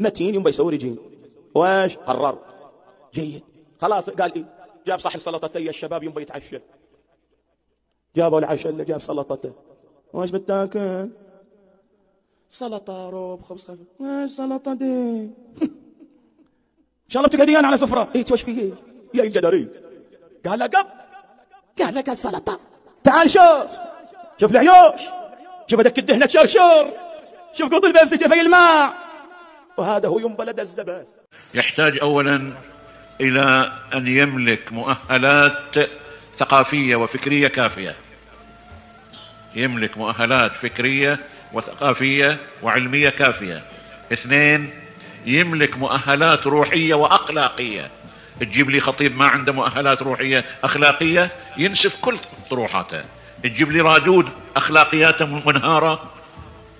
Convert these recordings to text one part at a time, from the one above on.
متين يوم بيسوي رجيم. وايش قرر. جيد. خلاص قال إيه؟ جاب صاحب سلطتي الشباب يوم بيتعشى جابوا العشاء اللي جاب سلطته. وايش بتاكل؟ سلطة روب خبز خفيف. إيش سلطة دي؟ إن شاء الله بتقعدين على سفرة. إيه وش فيه يا الجدري قال لك قال لك السلطة تعال شوف. شوف العيوش. شوف هذاك الدهنة شرشر شوف قط البيبسي في الماء. وهذا هو بلد الزباس. يحتاج اولا إلى أن يملك مؤهلات ثقافية وفكرية كافية. يملك مؤهلات فكرية وثقافية وعلمية كافية. اثنين يملك مؤهلات روحية وأخلاقية. تجيب لي خطيب ما عنده مؤهلات روحية أخلاقية ينسف كل طروحاته. تجيب لي رادود أخلاقياته منهارة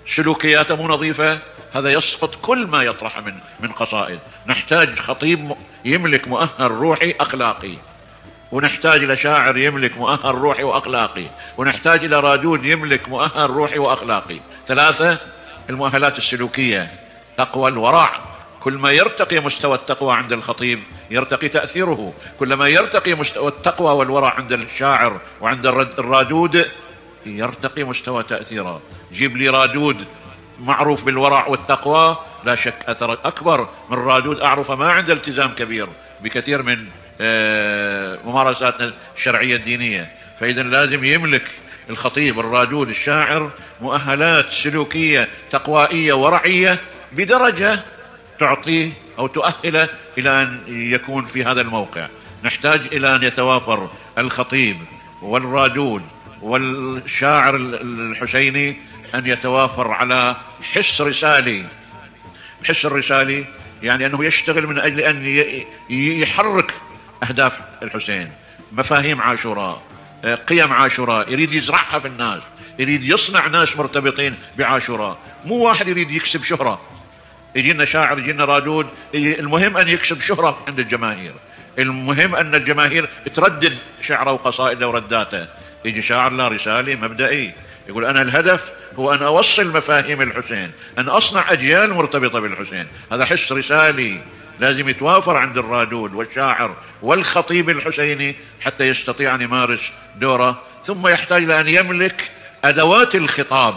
سلوكياته مو نظيفة هذا يسقط كل ما يطرح من من قصائد. نحتاج خطيب يملك مؤهل روحي أخلاقي. ونحتاج إلى شاعر يملك مؤهل روحي وأخلاقي. ونحتاج إلى رادود يملك مؤهل روحي وأخلاقي. ثلاثة المؤهلات السلوكية. تقوى الورع كل ما يرتقي مستوى التقوى عند الخطيب يرتقي تأثيره. كلما يرتقي مستوى التقوى والورع عند الشاعر وعند الرادود يرتقي مستوى تأثيره. جيب لي رادود معروف بالورع والتقوى لا شك أثر أكبر من رادود اعرف ما عنده التزام كبير بكثير من آه، ممارساتنا الشرعية الدينية. فإذا لازم يملك الخطيب الرادود الشاعر مؤهلات سلوكية تقوائية ورعية بدرجة تعطيه أو تؤهله إلى أن يكون في هذا الموقع. نحتاج إلى أن يتوافر الخطيب والرادود والشاعر الحسيني أن يتوافر على حس رسالي. الحس الرسالي يعني أنه يشتغل من أجل أن يحرك أهداف الحسين. مفاهيم عاشوراء قيم عاشوراء يريد يزرعها في الناس يريد يصنع ناس مرتبطين بعاشوراء. مو واحد يريد يكسب شهرة. يجينا شاعر يجينا رادود المهم أن يكسب شهرة عند الجماهير. المهم أن الجماهير تردد شعره وقصائده ورداته. يجي شاعر لا رسالي مبدئي يقول أنا الهدف هو أن أوصل مفاهيم الحسين أن أصنع أجيال مرتبطة بالحسين. هذا حس رسالي لازم يتوافر عند الرادود والشاعر والخطيب الحسيني حتى يستطيع أن يمارس دوره ثم يحتاج إلى أن يملك أدوات الخطاب.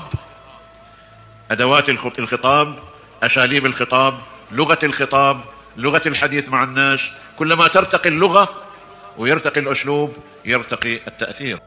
أدوات الخطاب أساليب الخطاب لغة الخطاب لغة الحديث مع الناس. كلما ترتقي اللغة ويرتقي الأسلوب يرتقي التأثير.